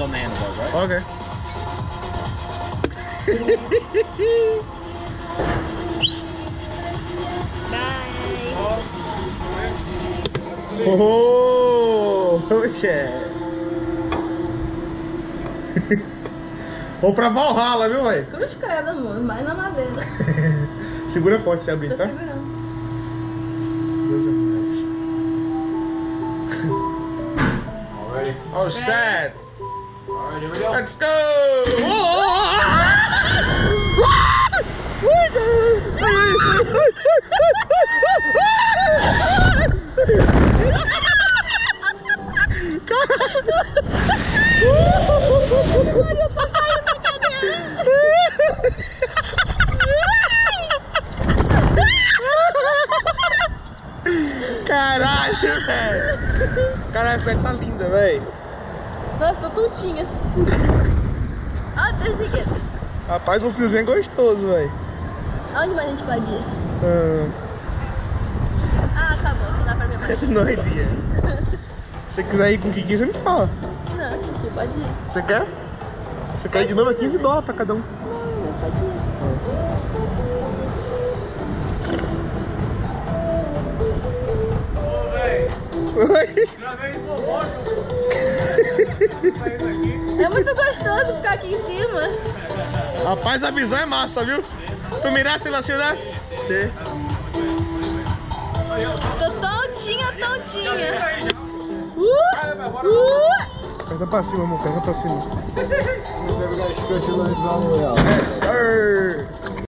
on the handlebars, right? Okay. Bye. Oh, poxa. Vamos pra Valhalla, viu, velho? Cruz credo, amor, mais na madeira. Segura forte se abrir, Tô tá? segurando. Deus é mais. Already. Oh, sad. Alright, here we go. Let's go! Caralho, velho! Caralho, essa tá linda, velho. Nossa, tô tontinha. Ó, dois brinquedos. Rapaz, o fiozinho é gostoso, velho. Aonde mais a gente pode ir? Ah, Ah, acabou. Não dá pra ver mais. não ideia. Se você quiser ir com o Kiki, você me fala. Não, Xixi, pode ir. Você quer? Você quer ir de novo? É 15 dólares pra cada um. Não, pode ir. Oi? É muito gostoso ficar aqui em cima. Rapaz, a visão é massa, viu? Tu miraste na ciudad? Sim. Tô tontinha, tontinha. Uh, uh. Pega pra cima, amor. Pega pra cima. Yes, sir.